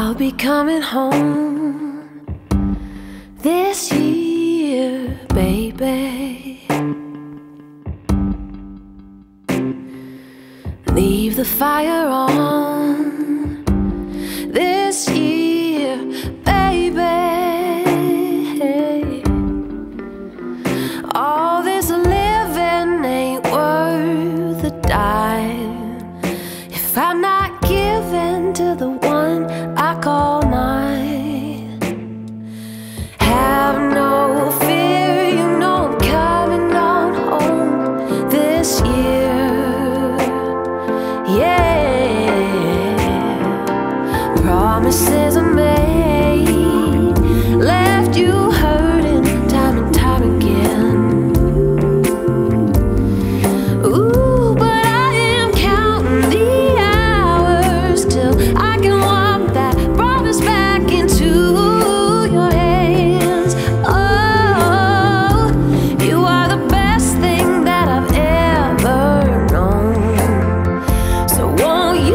I'll be coming home this year, baby. Leave the fire on this year. Yeah, promises made, left you hurting time and time again. Ooh, but I am counting the hours till I can.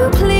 you please?